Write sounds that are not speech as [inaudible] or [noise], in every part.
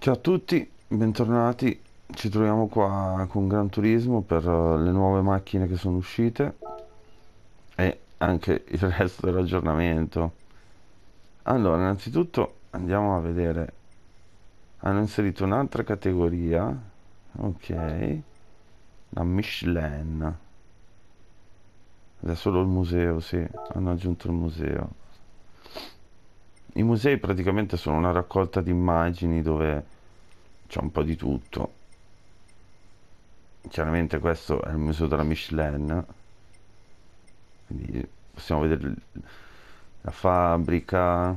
Ciao a tutti, bentornati. Ci troviamo qua con Gran Turismo per eh, le nuove macchine che sono uscite e anche il [laughs] resto dell'aggiornamento. Allora, innanzitutto andiamo a vedere. Hanno inserito un'altra categoria. Ok. La Michelin. È solo il museo, sì. Hanno aggiunto il museo. I musei praticamente sono una raccolta di immagini dove c'è un po' di tutto. Chiaramente questo è il museo della Michelin, quindi possiamo vedere la fabbrica.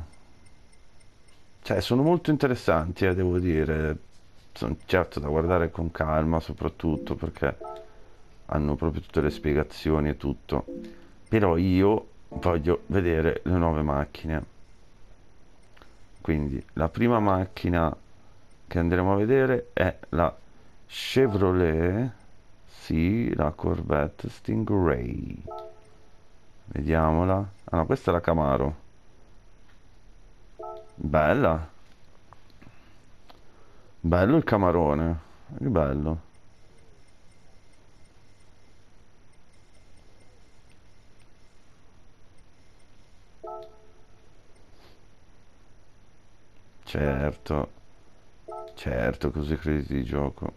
Cioè, sono molto interessanti, eh, devo dire. Sono certo da guardare con calma, soprattutto perché hanno proprio tutte le spiegazioni e tutto. Però io voglio vedere le nuove macchine. Quindi la prima macchina che andremo a vedere è la Chevrolet, sì, la Corvette Stingray. Vediamola. Ah no, questa è la Camaro. Bella. Bello il camarone. Che bello. Certo. Certo, così crediti di gioco.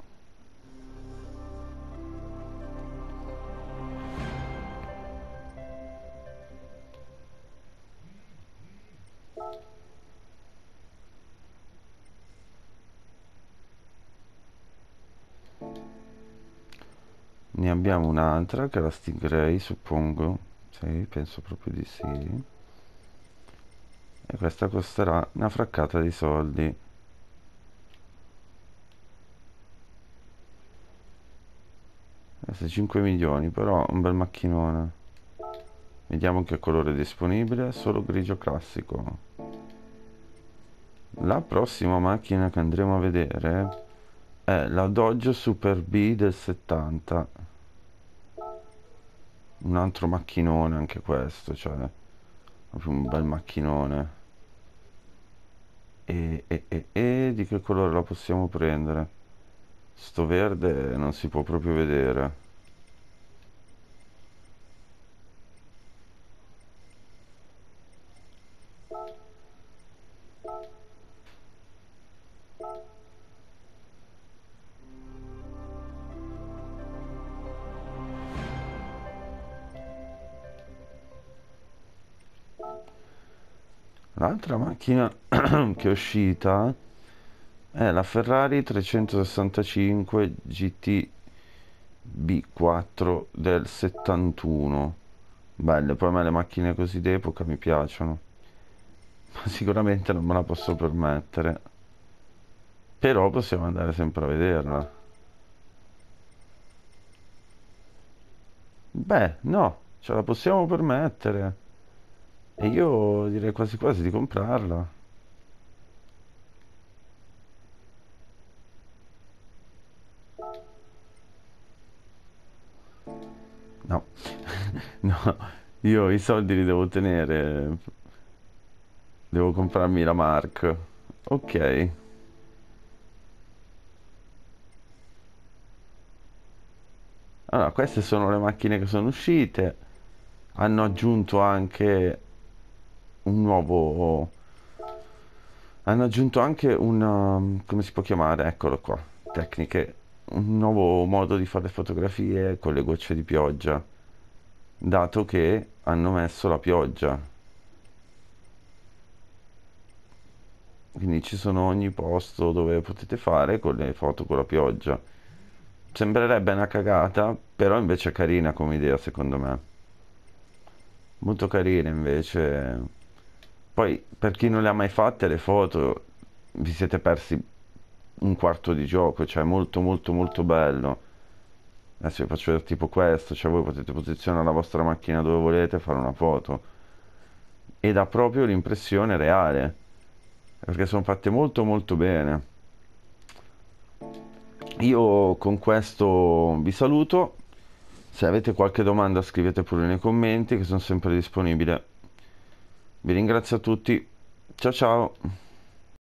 Ne abbiamo un'altra che è la Stingray, suppongo. Sì, penso proprio di sì. E questa costerà una fraccata di soldi. Queste 5 milioni, però un bel macchinone. Vediamo che colore è disponibile, solo grigio classico. La prossima macchina che andremo a vedere è la Dodge Super B del 70. Un altro macchinone anche questo, cioè un bel macchinone. E, e, e, e di che colore la possiamo prendere? Sto verde non si può proprio vedere. L'altra macchina [clears throat] che è uscita è la Ferrari 365 GT B4 del 71. Belle, poi a me le macchine così d'epoca mi piacciono. Ma [laughs] sicuramente non me la posso permettere. Però possiamo andare sempre a vederla. Beh, no, ce la possiamo permettere. E io direi quasi quasi di comprarla. No, [laughs] no, io i soldi li devo tenere. Devo comprarmi la Mark. Ok. Allora, queste sono le macchine che sono uscite. Hanno aggiunto anche un nuovo... Hanno aggiunto anche un... um, come si può chiamare? Eccolo qua. Tecniche. Un nuovo modo di fare fotografie con le gocce di pioggia. Dato che hanno messo la pioggia. Quindi ci sono ogni posto dove potete fare con le foto con la pioggia. Sembrerebbe una cagata, però invece è carina come idea secondo me. Molto carina invece. Poi per chi non le ha mai fatte le foto, vi siete persi un quarto di gioco, cioè molto molto molto bello. Adesso vi faccio vedere tipo questo, cioè voi potete posizionare la vostra macchina dove volete e fare una foto. Ed ha proprio l'impressione reale, perché sono fatte molto molto bene. Io con questo vi saluto. Se avete qualche domanda scrivete pure nei commenti che sono sempre disponibile. Vi ringrazio a tutti. Ciao ciao.